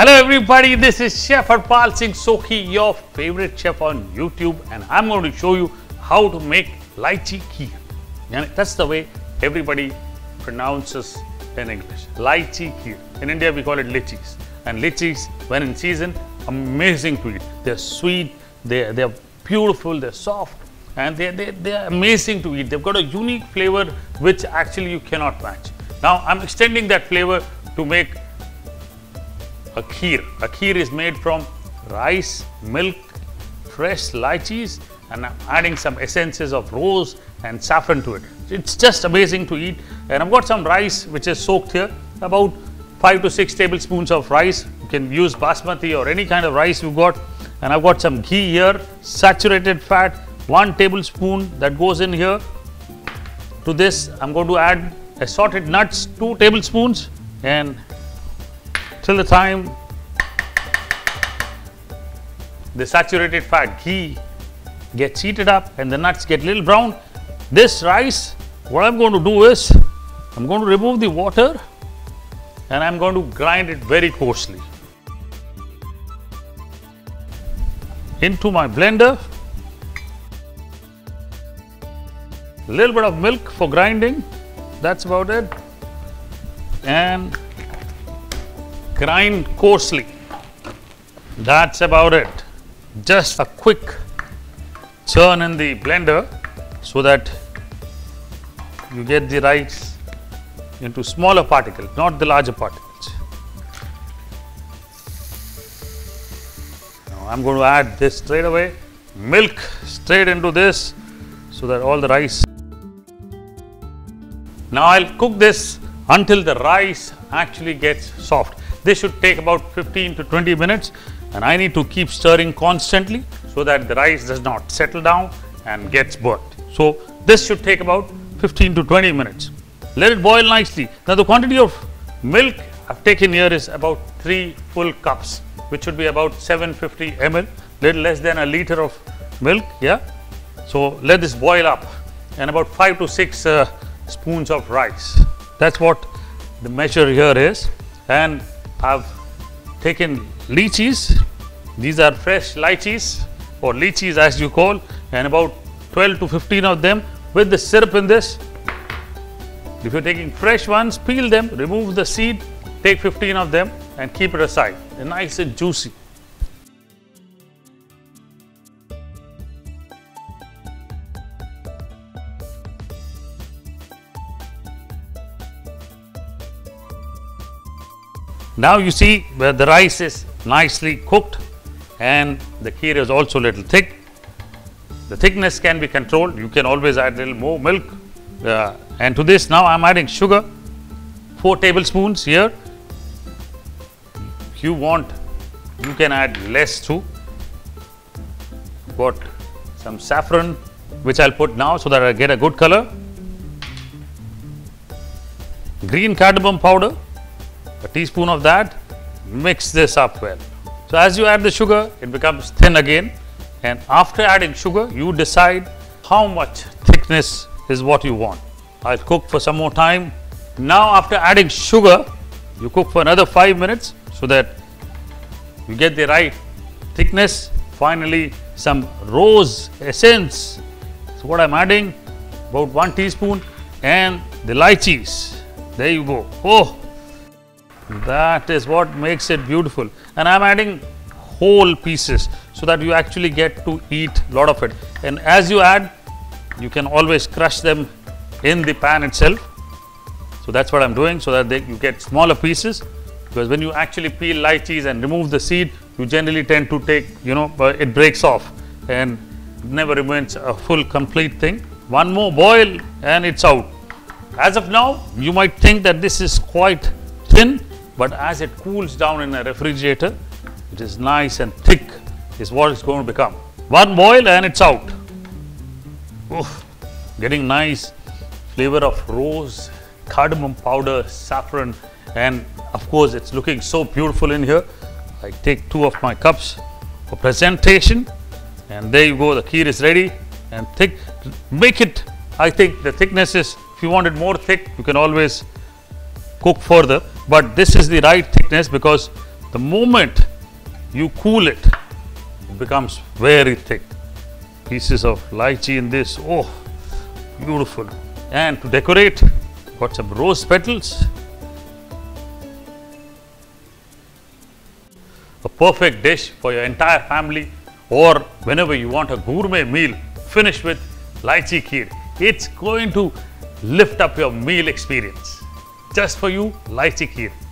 Hello everybody, this is Chef Harpal Singh Sokhi, your favorite chef on YouTube and I'm going to show you how to make lychee kheer. That's the way everybody pronounces in English. Lychee kheer. In India we call it lichis. And lichis, when in season, amazing to eat. They're sweet, they're, they're beautiful, they're soft and they're, they're, they're amazing to eat. They've got a unique flavor which actually you cannot match. Now I'm extending that flavor to make a kheer. A kheer is made from rice, milk, fresh lychees and I'm adding some essences of rose and saffron to it. It's just amazing to eat and I've got some rice which is soaked here about 5 to 6 tablespoons of rice. You can use basmati or any kind of rice you've got and I've got some ghee here, saturated fat, 1 tablespoon that goes in here. To this I'm going to add assorted nuts 2 tablespoons and till the time the saturated fat ghee gets heated up and the nuts get little brown. This rice, what I'm going to do is, I'm going to remove the water and I'm going to grind it very coarsely. Into my blender, little bit of milk for grinding, that's about it. And grind coarsely. That's about it. Just a quick churn in the blender so that you get the rice into smaller particles, not the larger particles. Now I'm going to add this straight away, milk straight into this so that all the rice. Now I'll cook this until the rice actually gets soft. This should take about 15 to 20 minutes and I need to keep stirring constantly so that the rice does not settle down and gets burnt. So this should take about 15 to 20 minutes. Let it boil nicely. Now the quantity of milk I've taken here is about 3 full cups which should be about 750 ml, little less than a liter of milk, yeah. So let this boil up and about 5 to 6 uh, spoons of rice. That's what the measure here is and I've taken lychees. These are fresh lychees or lychees as you call and about 12 to 15 of them with the syrup in this. If you're taking fresh ones, peel them, remove the seed, take 15 of them and keep it aside. They're nice and juicy. Now you see where the rice is nicely cooked and the kheer is also a little thick. The thickness can be controlled. You can always add a little more milk. Uh, and to this now I am adding sugar, 4 tablespoons here. If you want, you can add less too. Got some saffron which I'll put now so that I get a good color. Green cardamom powder, teaspoon of that, mix this up well. So as you add the sugar, it becomes thin again and after adding sugar, you decide how much thickness is what you want. I'll cook for some more time. Now after adding sugar, you cook for another 5 minutes so that you get the right thickness. Finally, some rose essence. So what I'm adding, about 1 teaspoon and the lychees. There you go. Oh, that is what makes it beautiful. And I'm adding whole pieces so that you actually get to eat a lot of it. And as you add, you can always crush them in the pan itself. So that's what I'm doing so that they, you get smaller pieces because when you actually peel lychees and remove the seed, you generally tend to take, you know, it breaks off and never remains a full complete thing. One more boil and it's out. As of now, you might think that this is quite thin, but as it cools down in a refrigerator, it is nice and thick is what it's going to become. One boil and it's out. Oof, getting nice flavor of rose, cardamom powder, saffron and of course it's looking so beautiful in here. I take two of my cups for presentation and there you go the kheer is ready and thick make it I think the thickness is if you want it more thick you can always cook further but this is the right thickness because The moment you cool it, it becomes very thick. Pieces of lychee in this, oh, beautiful. And to decorate, got some rose petals. A perfect dish for your entire family or whenever you want a gourmet meal, finish with lychee kheer. It's going to lift up your meal experience. Just for you, lychee kheer.